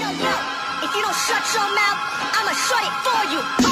yo, yo. If you don't shut your mouth, I'ma shut it for you.